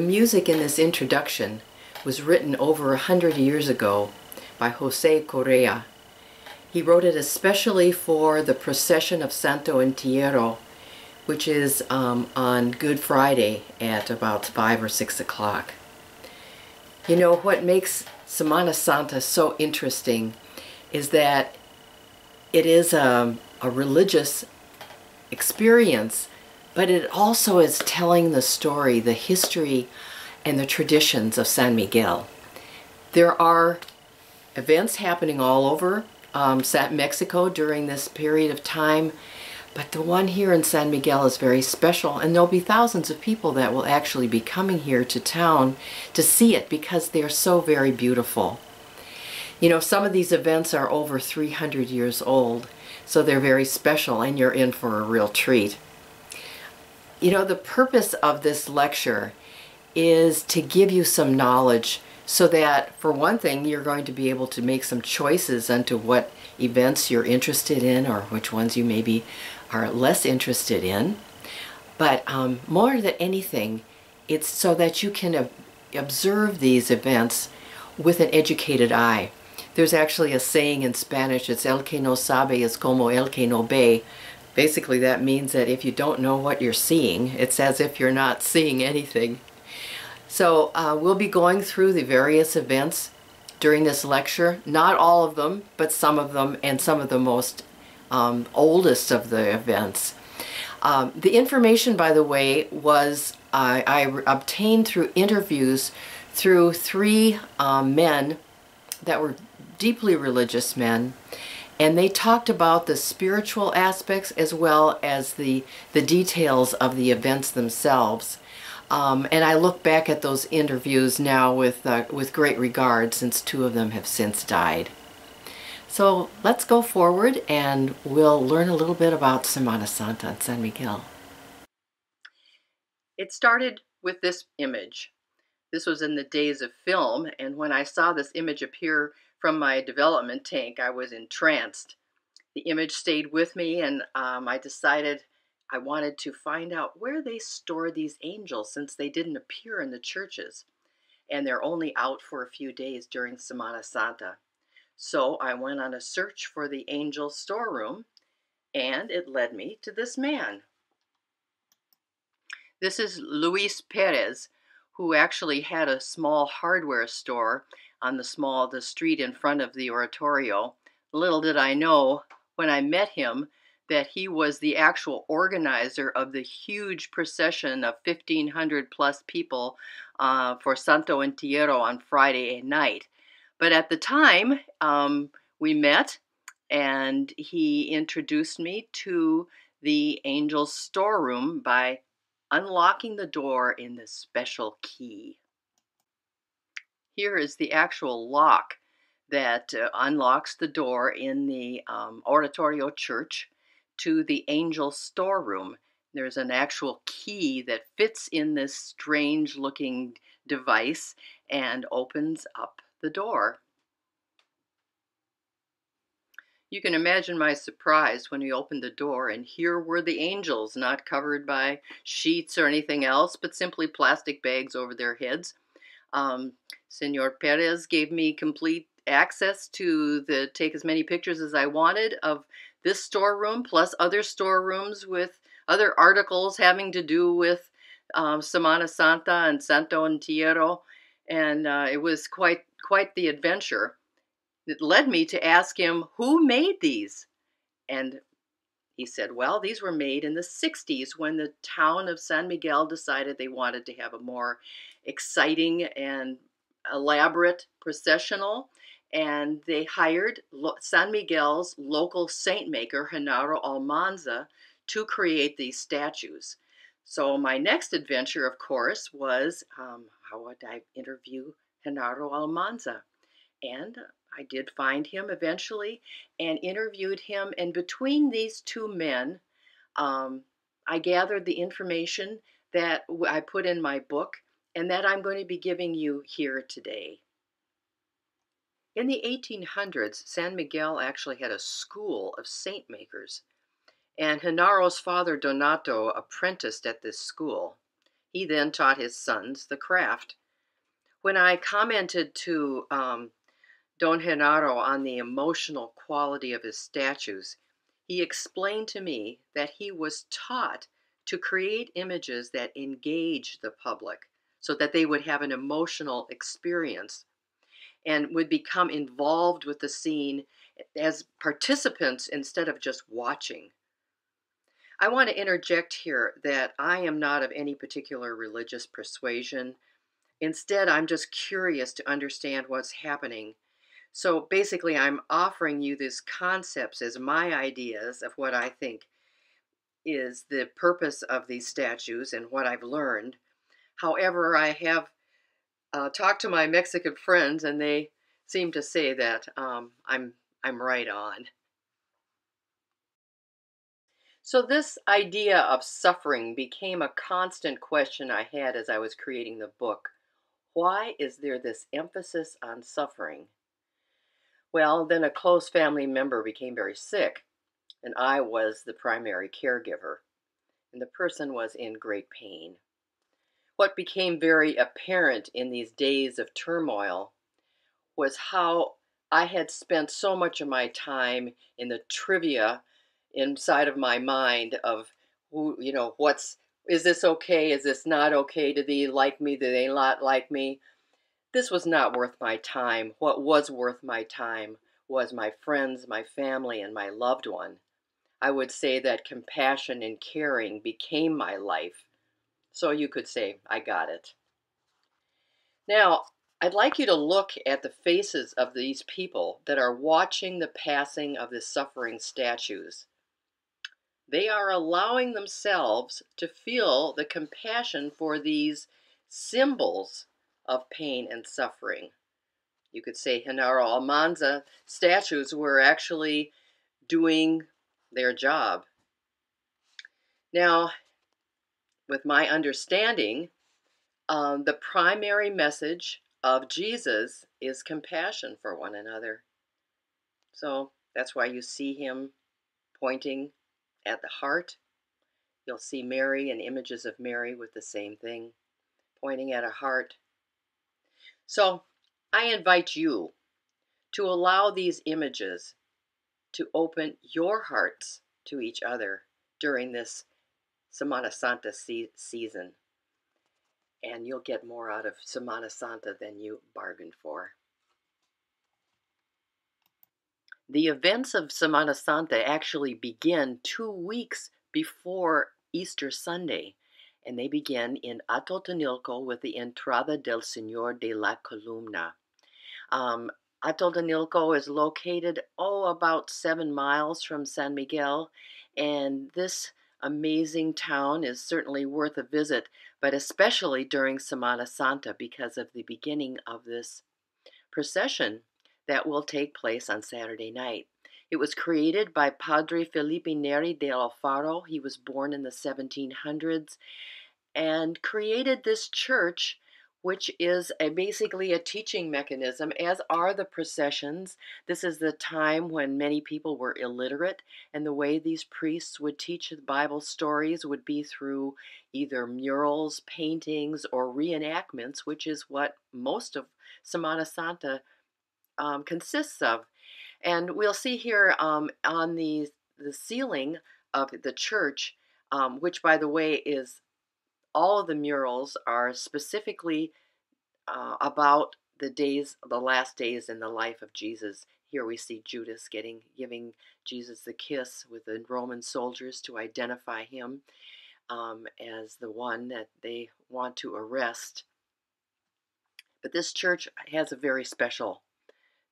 music in this introduction was written over a hundred years ago by Jose Correa. He wrote it especially for the procession of Santo Entierro, which is um, on Good Friday at about 5 or 6 o'clock. You know, what makes Semana Santa so interesting is that it is a, a religious experience, but it also is telling the story, the history, and the traditions of San Miguel. There are events happening all over um, Mexico during this period of time, but the one here in San Miguel is very special, and there'll be thousands of people that will actually be coming here to town to see it because they're so very beautiful. You know, some of these events are over 300 years old, so they're very special, and you're in for a real treat. You know, the purpose of this lecture is to give you some knowledge so that, for one thing, you're going to be able to make some choices onto what events you're interested in or which ones you maybe are less interested in. But um, more than anything, it's so that you can observe these events with an educated eye. There's actually a saying in Spanish, it's el que no sabe es como el que no ve. Basically that means that if you don't know what you're seeing, it's as if you're not seeing anything. So uh, we'll be going through the various events during this lecture. Not all of them, but some of them and some of the most um, oldest of the events. Um, the information, by the way, was uh, I obtained through interviews through three um, men that were deeply religious men and they talked about the spiritual aspects as well as the the details of the events themselves. Um, and I look back at those interviews now with uh, with great regard since two of them have since died. So let's go forward and we'll learn a little bit about Semana Santa and San Miguel. It started with this image. This was in the days of film and when I saw this image appear from my development tank, I was entranced. The image stayed with me, and um, I decided I wanted to find out where they store these angels since they didn't appear in the churches and they're only out for a few days during Semana Santa. So I went on a search for the angel storeroom and it led me to this man. This is Luis Perez, who actually had a small hardware store on the small the street in front of the oratorio. Little did I know when I met him that he was the actual organizer of the huge procession of 1,500 plus people uh, for Santo Entierro on Friday night. But at the time, um, we met and he introduced me to the angel's storeroom by unlocking the door in this special key. Here is the actual lock that uh, unlocks the door in the um, Oratorio Church to the angel storeroom. There's an actual key that fits in this strange looking device and opens up the door. You can imagine my surprise when we opened the door and here were the angels, not covered by sheets or anything else, but simply plastic bags over their heads. Um, Senor Perez gave me complete access to the take as many pictures as I wanted of this storeroom plus other storerooms with other articles having to do with um, Semana Santa and Santo Entierro, and uh, it was quite quite the adventure. It led me to ask him who made these, and he said, "Well, these were made in the '60s when the town of San Miguel decided they wanted to have a more exciting and elaborate processional and they hired San Miguel's local saint maker, Genaro Almanza, to create these statues. So my next adventure, of course, was um, how would I interview Genaro Almanza? And I did find him eventually and interviewed him. And between these two men, um, I gathered the information that I put in my book and that I'm going to be giving you here today. In the 1800s, San Miguel actually had a school of saint makers, and Genaro's father Donato apprenticed at this school. He then taught his sons the craft. When I commented to um, Don Genaro on the emotional quality of his statues, he explained to me that he was taught to create images that engage the public so that they would have an emotional experience and would become involved with the scene as participants instead of just watching. I want to interject here that I am not of any particular religious persuasion. Instead, I'm just curious to understand what's happening. So basically, I'm offering you these concepts as my ideas of what I think is the purpose of these statues and what I've learned. However, I have uh, talked to my Mexican friends, and they seem to say that um, I'm I'm right on. So this idea of suffering became a constant question I had as I was creating the book. Why is there this emphasis on suffering? Well, then a close family member became very sick, and I was the primary caregiver, and the person was in great pain. What became very apparent in these days of turmoil was how I had spent so much of my time in the trivia inside of my mind of who, you know, what's, is this okay? Is this not okay? Do they like me? Do they not like me? This was not worth my time. What was worth my time was my friends, my family, and my loved one. I would say that compassion and caring became my life so you could say, I got it. Now, I'd like you to look at the faces of these people that are watching the passing of the suffering statues. They are allowing themselves to feel the compassion for these symbols of pain and suffering. You could say Genaro Almanza statues were actually doing their job. Now, with my understanding, um, the primary message of Jesus is compassion for one another. So that's why you see him pointing at the heart. You'll see Mary and images of Mary with the same thing, pointing at a heart. So I invite you to allow these images to open your hearts to each other during this Semana Santa se- season. And you'll get more out of Semana Santa than you bargained for. The events of Semana Santa actually begin two weeks before Easter Sunday, and they begin in Atotonilco with the Entrada del Señor de la Columna. Um, Atotonilco is located, oh, about seven miles from San Miguel, and this amazing town is certainly worth a visit, but especially during Semana Santa because of the beginning of this procession that will take place on Saturday night. It was created by Padre Felipe Neri de Alfaro. He was born in the 1700s and created this church which is a, basically a teaching mechanism, as are the processions. This is the time when many people were illiterate, and the way these priests would teach the Bible stories would be through either murals, paintings, or reenactments, which is what most of Semana Santa um, consists of. And we'll see here um, on the, the ceiling of the church, um, which, by the way, is all of the murals are specifically uh, about the days, the last days in the life of Jesus. Here we see Judas getting giving Jesus the kiss with the Roman soldiers to identify him um, as the one that they want to arrest. But this church has a very special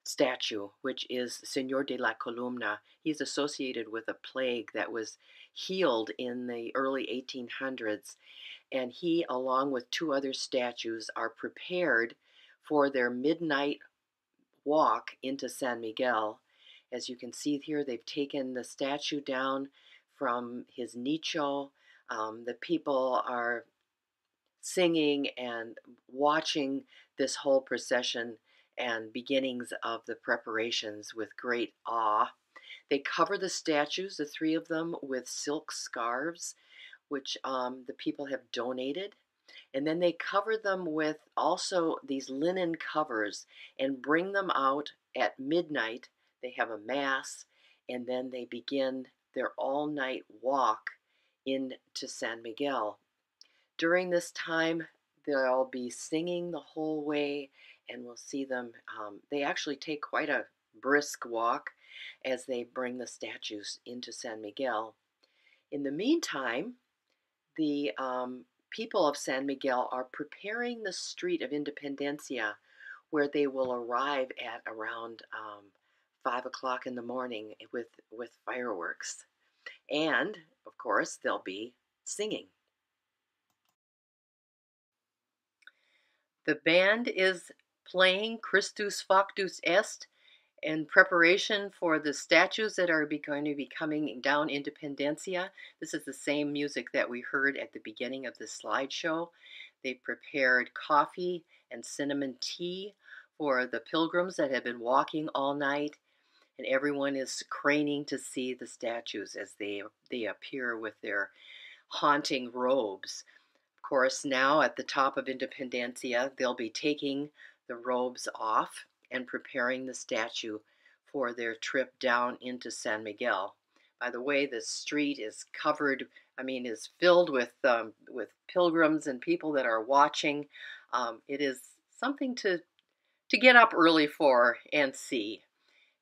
statue, which is Senor de la Columna. He's associated with a plague that was healed in the early 1800s and he, along with two other statues, are prepared for their midnight walk into San Miguel. As you can see here, they've taken the statue down from his nicho. Um, the people are singing and watching this whole procession and beginnings of the preparations with great awe. They cover the statues, the three of them, with silk scarves which um, the people have donated. And then they cover them with also these linen covers and bring them out at midnight. They have a mass and then they begin their all night walk into San Miguel. During this time, they'll be singing the whole way, and we'll see them. Um, they actually take quite a brisk walk as they bring the statues into San Miguel. In the meantime, the um, people of San Miguel are preparing the street of Independencia, where they will arrive at around um, five o'clock in the morning with with fireworks, and of course they'll be singing. The band is playing Christus Factus Est in preparation for the statues that are going to be coming down Independencia. This is the same music that we heard at the beginning of the slideshow. They prepared coffee and cinnamon tea for the pilgrims that have been walking all night, and everyone is craning to see the statues as they, they appear with their haunting robes. Of course, now at the top of Independencia, they'll be taking the robes off and preparing the statue for their trip down into San Miguel. By the way, the street is covered, I mean, is filled with, um, with pilgrims and people that are watching. Um, it is something to, to get up early for and see.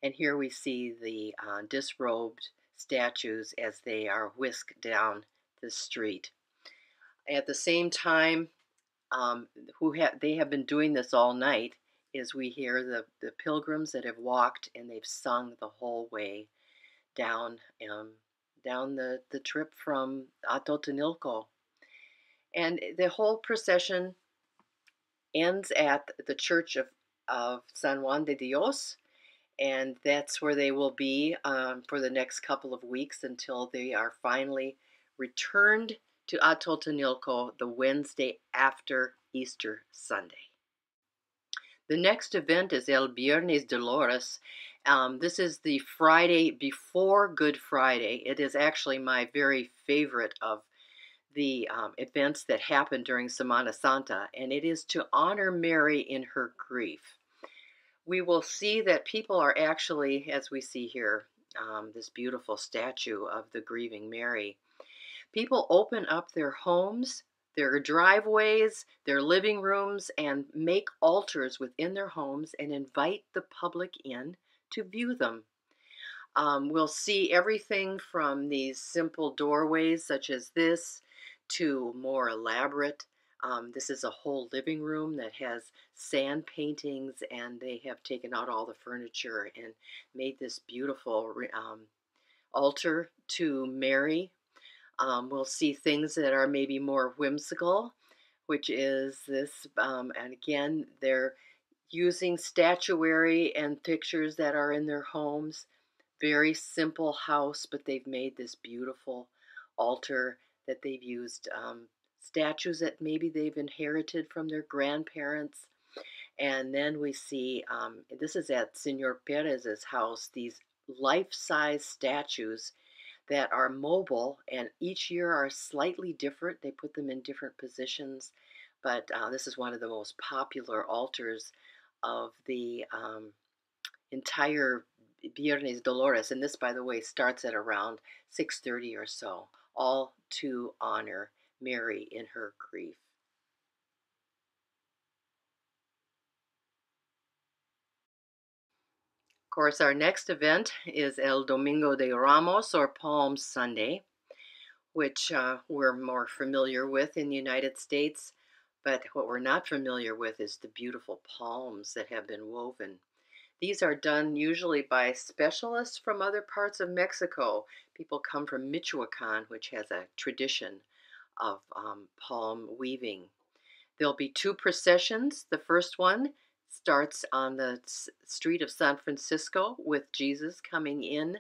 And here we see the uh, disrobed statues as they are whisked down the street. At the same time, um, who ha- they have been doing this all night, is we hear the, the pilgrims that have walked and they've sung the whole way down um, down the, the trip from Atotonilco. And the whole procession ends at the church of, of San Juan de Dios, and that's where they will be um, for the next couple of weeks until they are finally returned to Atotonilco the Wednesday after Easter Sunday. The next event is El Viernes Dolores. Um, this is the Friday before Good Friday. It is actually my very favorite of the um, events that happen during Semana Santa, and it is to honor Mary in her grief. We will see that people are actually, as we see here, um, this beautiful statue of the grieving Mary. People open up their homes their driveways, their living rooms, and make altars within their homes and invite the public in to view them. Um, we'll see everything from these simple doorways, such as this, to more elaborate. Um, this is a whole living room that has sand paintings, and they have taken out all the furniture and made this beautiful um, altar to Mary um, we'll see things that are maybe more whimsical, which is this, um, and again, they're using statuary and pictures that are in their homes. Very simple house, but they've made this beautiful altar that they've used um, statues that maybe they've inherited from their grandparents. And then we see, um, this is at Senor Perez's house, these life size statues that are mobile and each year are slightly different. They put them in different positions, but uh, this is one of the most popular altars of the um, entire Viernes Dolores. And this, by the way, starts at around 6.30 or so, all to honor Mary in her grief. Course, our next event is El Domingo de Ramos or Palm Sunday, which uh, we're more familiar with in the United States. But what we're not familiar with is the beautiful palms that have been woven. These are done usually by specialists from other parts of Mexico. People come from Michoacan, which has a tradition of um, palm weaving. There'll be two processions. The first one starts on the street of San Francisco with Jesus coming in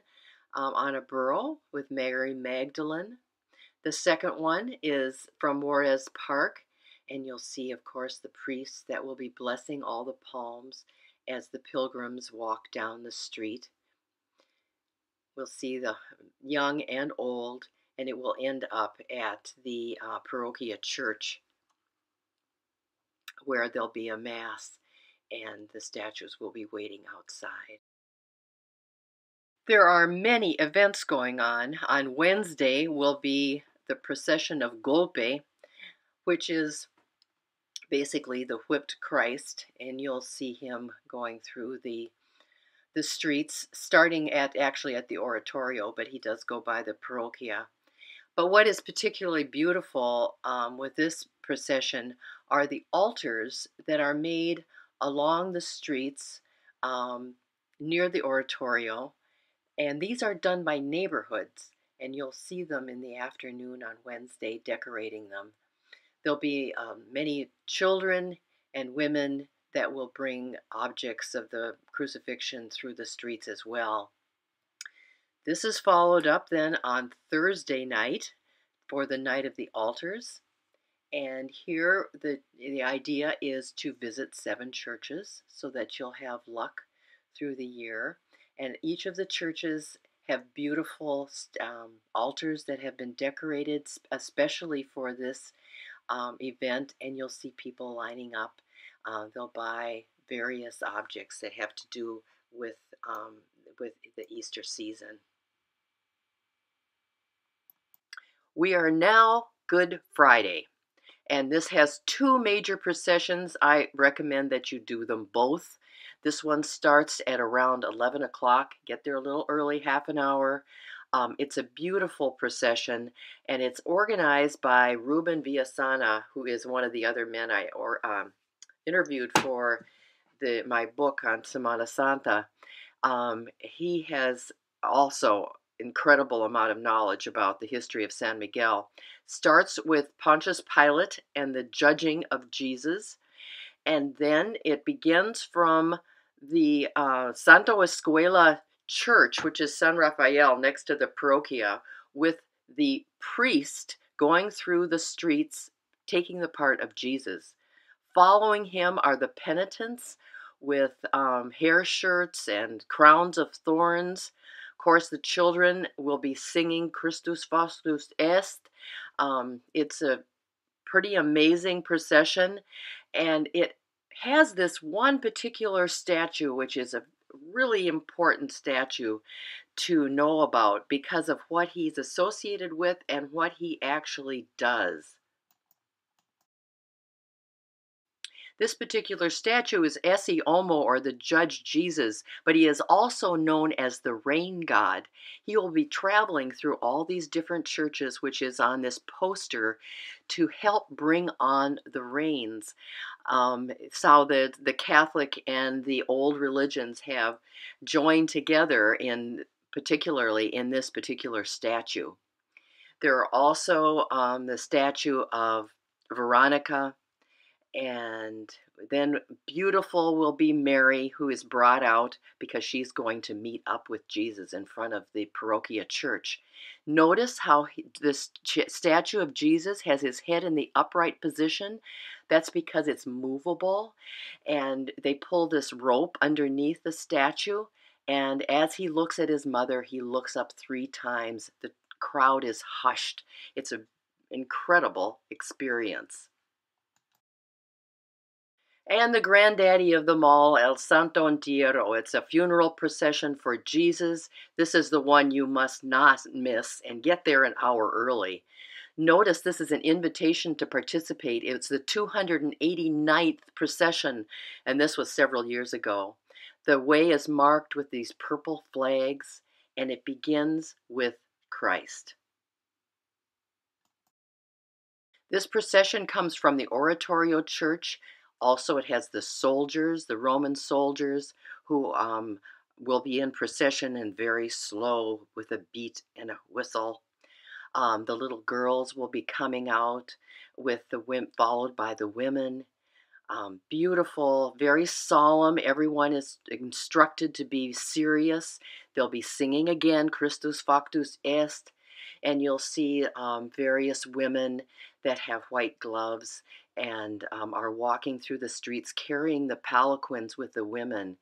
um, on a burro with Mary Magdalene. The second one is from Juarez Park, and you'll see, of course, the priests that will be blessing all the palms as the pilgrims walk down the street. We'll see the young and old, and it will end up at the uh, parroquia church where there'll be a mass and the statues will be waiting outside. There are many events going on. On Wednesday will be the procession of Golpe, which is basically the whipped Christ, and you'll see him going through the the streets, starting at actually at the oratorio, but he does go by the parroquia. But what is particularly beautiful um, with this procession are the altars that are made along the streets um, near the oratorio, and these are done by neighborhoods, and you'll see them in the afternoon on Wednesday decorating them. There'll be um, many children and women that will bring objects of the crucifixion through the streets as well. This is followed up then on Thursday night for the night of the altars. And here the, the idea is to visit seven churches so that you'll have luck through the year. And each of the churches have beautiful um, altars that have been decorated especially for this um, event, and you'll see people lining up uh, they'll buy various objects that have to do with um, with the Easter season. We are now Good Friday, and this has two major processions. I recommend that you do them both. This one starts at around 11 o'clock. Get there a little early, half an hour. Um, it's a beautiful procession, and it's organized by Ruben Villasana, who is one of the other men I or um, interviewed for the my book on Semana Santa, um, he has also incredible amount of knowledge about the history of San Miguel. Starts with Pontius Pilate and the judging of Jesus, and then it begins from the uh, Santo Escuela Church, which is San Rafael next to the parroquia, with the priest going through the streets taking the part of Jesus. Following him are the penitents with um, hair shirts and crowns of thorns. Of course, the children will be singing Christus Factus Est. Um, it's a pretty amazing procession, and it has this one particular statue, which is a really important statue to know about because of what he's associated with and what he actually does. This particular statue is Ecce Homo, or the Judge Jesus, but he is also known as the Rain God. He will be traveling through all these different churches, which is on this poster, to help bring on the rains. Um, so the, the Catholic and the old religions have joined together in particularly in this particular statue. There are also um, the statue of Veronica, and then beautiful will be Mary, who is brought out because she's going to meet up with Jesus in front of the parochial church. Notice how he, this statue of Jesus has his head in the upright position. That's because it's movable, and they pull this rope underneath the statue. And as he looks at his mother, he looks up three times. The crowd is hushed. It's an incredible experience and the granddaddy of them all, El Santo Entierro. It's a funeral procession for Jesus. This is the one you must not miss and get there an hour early. Notice this is an invitation to participate. It's the 289th procession, and this was several years ago. The way is marked with these purple flags, and it begins with Christ. This procession comes from the Oratorio Church also, it has the soldiers, the Roman soldiers, who um, will be in procession and very slow with a beat and a whistle. Um, the little girls will be coming out with the wimp followed by the women. Um, beautiful, very solemn. Everyone is instructed to be serious. They'll be singing again, Christus Factus Est, and you'll see um, various women that have white gloves and um, are walking through the streets carrying the palanquins with the women.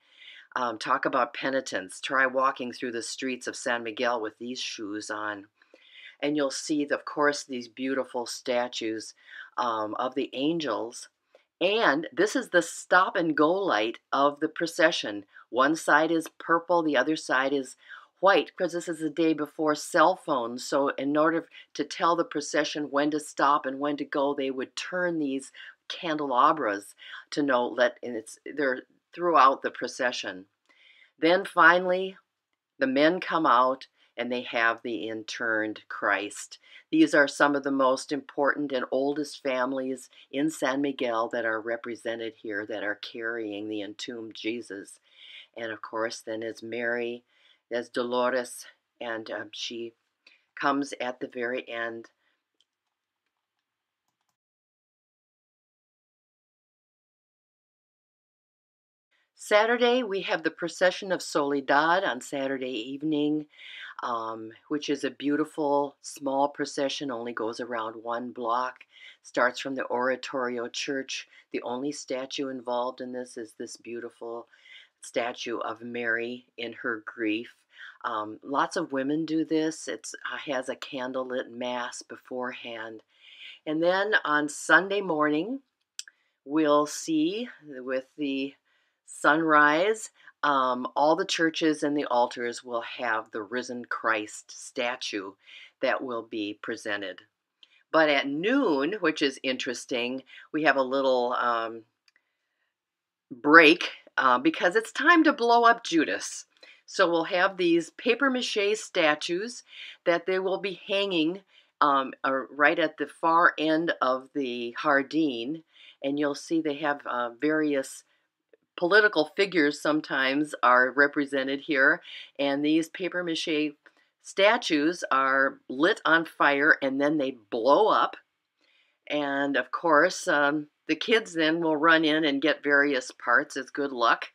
Um, talk about penitence. Try walking through the streets of San Miguel with these shoes on. And you'll see, of course, these beautiful statues um, of the angels. And this is the stop and go light of the procession. One side is purple, the other side is white because this is the day before cell phones. So, in order to tell the procession when to stop and when to go, they would turn these candelabras to know let and it's they're throughout the procession. Then finally, the men come out and they have the interned Christ. These are some of the most important and oldest families in San Miguel that are represented here that are carrying the entombed Jesus. And of course, then is Mary, there's Dolores, and um, she comes at the very end. Saturday, we have the Procession of Soledad on Saturday evening, um, which is a beautiful small procession, only goes around one block. Starts from the Oratorio Church. The only statue involved in this is this beautiful statue of Mary in her grief. Um, lots of women do this. It uh, has a candlelit mass beforehand. And then on Sunday morning, we'll see with the sunrise, um, all the churches and the altars will have the risen Christ statue that will be presented. But at noon, which is interesting, we have a little um, break uh, because it's time to blow up Judas. So we'll have these paper mache statues that they will be hanging um, right at the far end of the Jardín, and you'll see they have uh, various political figures sometimes are represented here, and these paper mache statues are lit on fire and then they blow up. And of course, um, the kids then will run in and get various parts as good luck.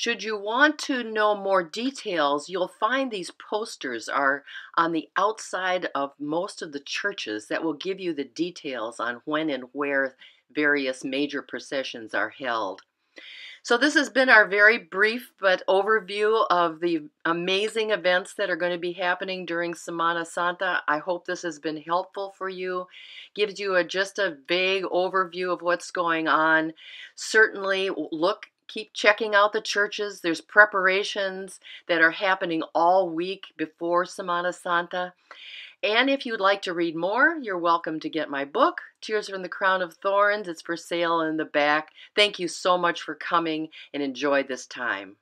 Should you want to know more details, you'll find these posters are on the outside of most of the churches that will give you the details on when and where various major processions are held. So this has been our very brief but overview of the amazing events that are going to be happening during Semana Santa. I hope this has been helpful for you. Gives you a, just a vague overview of what's going on. Certainly look keep checking out the churches. There's preparations that are happening all week before Semana Santa. And if you'd like to read more, you're welcome to get my book, Tears from the Crown of Thorns. It's for sale in the back. Thank you so much for coming and enjoy this time.